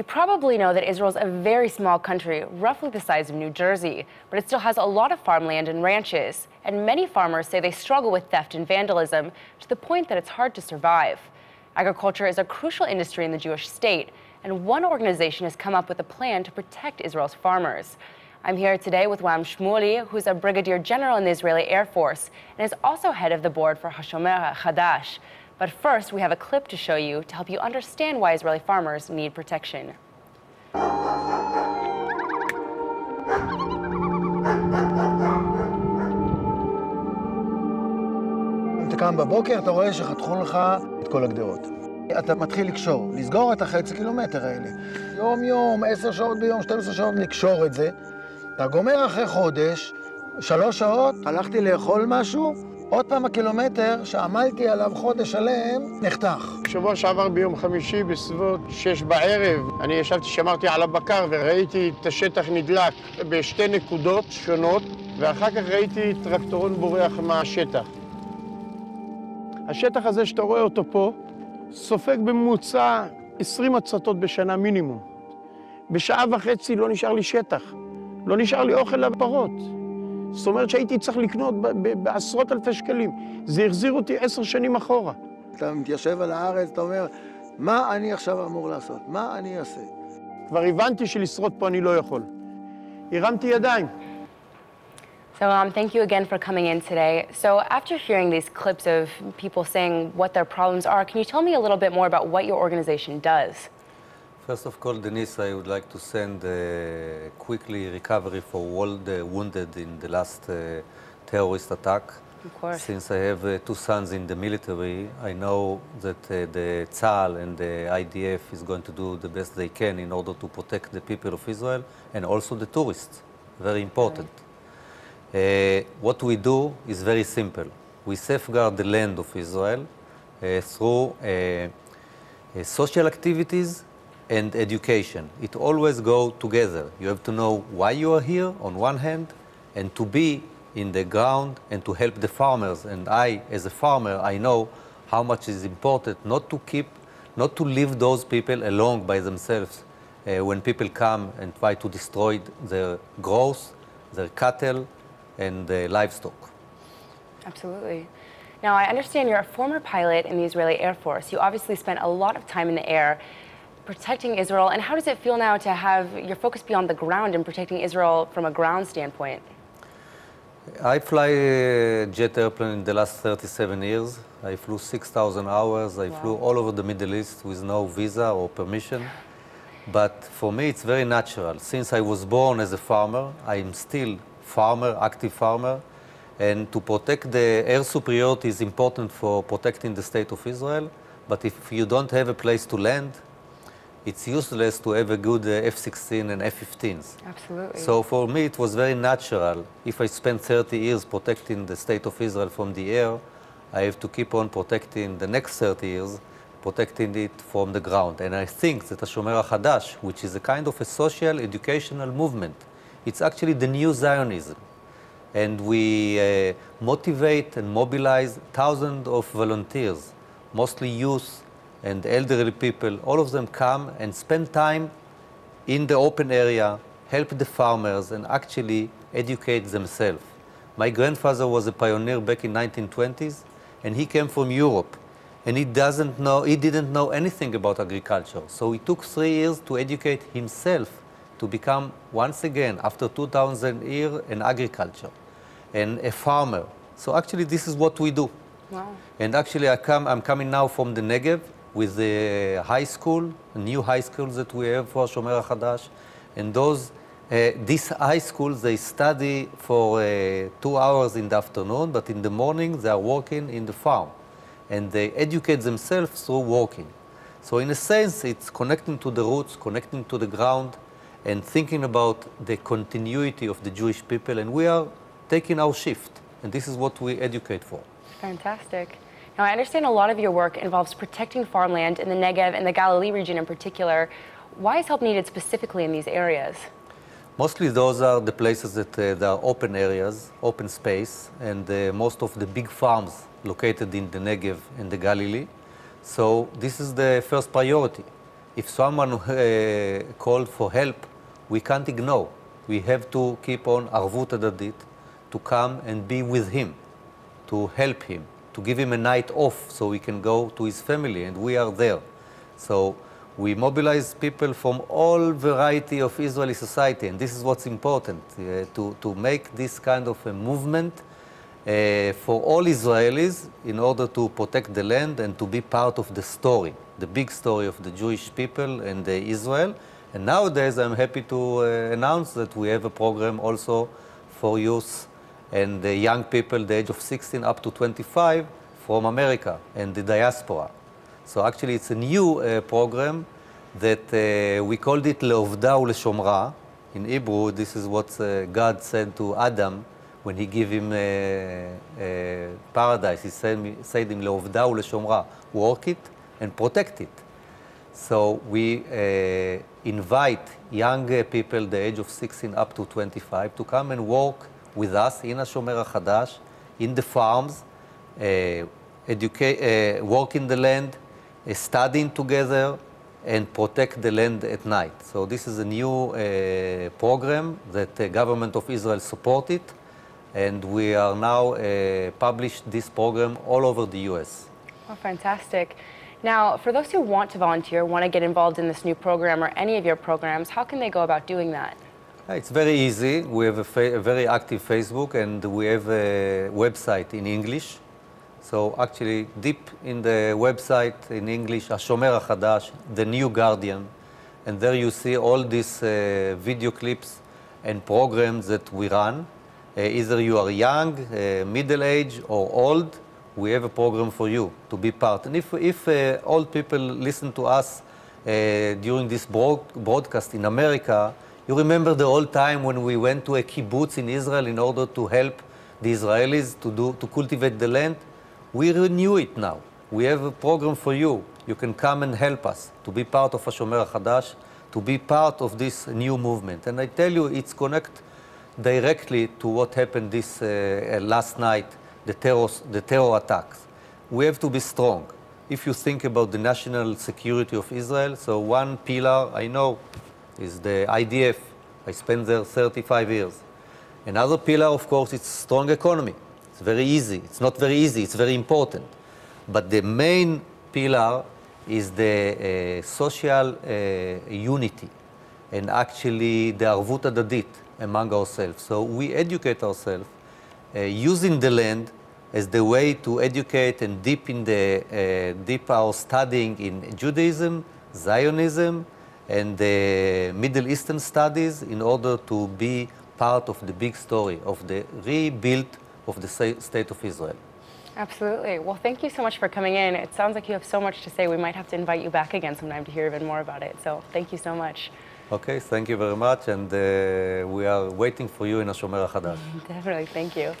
You probably know that Israel is a very small country, roughly the size of New Jersey, but it still has a lot of farmland and ranches. And many farmers say they struggle with theft and vandalism to the point that it's hard to survive. Agriculture is a crucial industry in the Jewish state, and one organization has come up with a plan to protect Israel's farmers. I'm here today with Ram Shmueli, who's a brigadier general in the Israeli Air Force and is also head of the board for Hashomer Chadash. But first, we have a clip to show you to help you understand why Israeli farmers need protection. קם בבוקר, אתה רואה שחתכו לך את כל הגדרות. אתה מתחיל לקשור, לסגור את החצי קילומטר האלה. יום-יום, עשר שעות ביום, 12 שעות לקשור את זה. אתה גומר אחרי חודש, שלוש שעות, הלכתי לאכול משהו, עוד פעם הקילומטר שעמלתי עליו חודש שלם, נחתך. שבוע שעבר ביום חמישי בסביבות שש בערב, אני ישבתי, שמרתי על הבקר וראיתי את השטח נדלק בשתי נקודות שונות, ואחר כך ראיתי טרקטורון בורח מהשטח. השטח הזה שאתה רואה אותו פה, סופג בממוצע 20 הצתות בשנה מינימום. בשעה וחצי לא נשאר לי שטח, לא נשאר לי אוכל לפרות. זאת אומרת שהייתי צריך לקנות בעשרות אלפי שקלים. זה החזיר אותי עשר שנים אחורה. אתה מתיישב על הארץ, אתה אומר, מה אני עכשיו אמור לעשות? מה אני אעשה? כבר הבנתי שלשרוד פה אני לא יכול. הרמתי ידיים. So, um, thank you again for coming in today. So, after hearing these clips of people saying what their problems are, can you tell me a little bit more about what your organization does? First of all, Denise, I would like to send uh, quickly recovery for all the wounded in the last uh, terrorist attack. Of course. Since I have uh, two sons in the military, I know that uh, the Tzahal and the IDF is going to do the best they can in order to protect the people of Israel and also the tourists. Very important. Uh, what we do is very simple. We safeguard the land of Israel through social activities and education. It always go together. You have to know why you are here on one hand and to be in the ground and to help the farmers. And I, as a farmer, I know how much is important not to keep, not to leave those people alone by themselves uh, when people come and try to destroy their growth, their cattle, and the livestock. Absolutely. Now, I understand you're a former pilot in the Israeli Air Force. You obviously spent a lot of time in the air protecting Israel. And how does it feel now to have your focus be on the ground and protecting Israel from a ground standpoint? I fly a jet airplane in the last 37 years. I flew 6,000 hours. I Wow. flew all over the Middle East with no visa or permission. But for me, it's very natural. Since I was born as a farmer, I'm still farmer, active farmer. And to protect the air superiority is important for protecting the state of Israel. But if you don't have a place to land, it's useless to have a good uh, F-16 and F-15s. Absolutely. So for me, it was very natural. If I spent 30 years protecting the state of Israel from the air, I have to keep on protecting the next 30 years, protecting it from the ground. And I think that Hashomer HaChadash, which is a kind of a social educational movement, it's actually the new Zionism. And we uh, motivate and mobilize thousands of volunteers, mostly youth and elderly people. All of them come and spend time in the open area, help the farmers, and actually educate themselves. My grandfather was a pioneer back in 1920s, and he came from Europe, and he doesn't know, he didn't know anything about agriculture. So it took three years to educate himself to become once again, after 2,000 years, an agriculture and a farmer. So actually, this is what we do. wow. And actually, I come, I'm coming now from the Negev with the high school, new high school that we have for Shomer HaChadash. And those, uh, these high schools, they study for uh, two hours in the afternoon, but in the morning they are working in the farm. And they educate themselves through working. So in a sense, it's connecting to the roots, connecting to the ground, and thinking about the continuity of the Jewish people. And we are taking our shift. And this is what we educate for. Fantastic. Now, I understand a lot of your work involves protecting farmland in the Negev and the Galilee region in particular. Why is help needed specifically in these areas? Mostly those are the places that uh, there are open areas, open space, and uh, most of the big farms located in the Negev and the Galilee. So this is the first priority. if someone uh, called for help, we can't ignore. We have to keep on arvut hadadit, to come and be with him, to help him, to give him a night off so he can go to his family, and we are there. So we mobilize people from all variety of Israeli society, and this is what's important, uh, to, to make this kind of a movement uh, for all Israelis in order to protect the land and to be part of the story, the big story of the Jewish people and uh, Israel. And nowadays, I'm happy to uh, announce that we have a program also for youth and uh, young people, the age of 16 up to 25, from America and the diaspora. So actually, it's a new uh, program that uh, we called it Leovda Uleshomra. In Hebrew, this is what uh, God said to Adam when he gave him uh, uh, paradise. He said, said him Leovda Uleshomra, work it and protect it. So we uh, invite young people, the age of 16 up to 25, to come and work with us in Hashomer HaChadash, in the farms, uh, educate, uh, work in the land, uh, studying together, and protect the land at night. So this is a new uh, program that the government of Israel supported, and we are now uh, published this program all over the U.S. Oh, fantastic. Now, for those who want to volunteer, want to get involved in this new program or any of your programs, how can they go about doing that? It's very easy. We have a, a very active Facebook and we have a website in English. So actually, deep in the website in English, Hashomer HaChadash, the New Guardian, and there you see all these uh, video clips and programs that we run. Uh, either you are young, uh, middle age, or old, we have a program for you to be part. And if, if uh, old people listen to us uh, during this broad, broadcast in America, you remember the old time when we went to a kibbutz in Israel in order to help the Israelis to, do, to cultivate the land? We renew it now. We have a program for you. You can come and help us to be part of Hashomer HaChadash, to be part of this new movement. And I tell you, it's connect directly to what happened this uh, uh, last night, the terror, the terror attacks. We have to be strong. If you think about the national security of Israel, so one pillar I know is the IDF. I spent there 35 years. Another pillar, of course, is strong economy. It's very easy. It's not very easy. It's very important. But the main pillar is the uh, social uh, unity and actually the arvut hadadit among ourselves. So we educate ourselves uh, using the land as the way to educate and deep in the uh, deep our studying in Judaism, Zionism, and the Middle Eastern studies in order to be part of the big story of the rebuild of the state of Israel. Absolutely. Well, thank you so much for coming in. It sounds like you have so much to say. We might have to invite you back again sometime to hear even more about it. So thank you so much. Okay, thank you very much, and uh, we are waiting for you in Hashomer HaChadash. Definitely. Thank you.